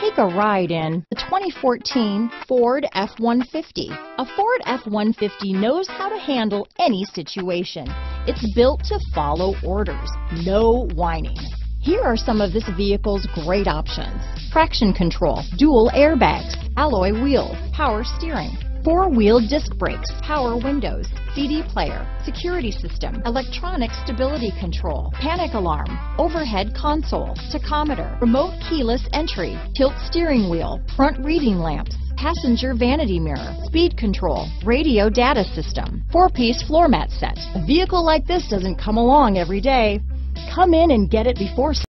Take a ride in the 2014 Ford F-150. A Ford F-150 knows how to handle any situation. It's built to follow orders, no whining. Here are some of this vehicle's great options. Traction control, dual airbags, alloy wheels, power steering, four-wheel disc brakes, power windows, CD player, security system, electronic stability control, panic alarm, overhead console, tachometer, remote keyless entry, tilt steering wheel, front reading lamps, passenger vanity mirror, speed control, radio data system, four-piece floor mat set. A vehicle like this doesn't come along every day. Come in and get it before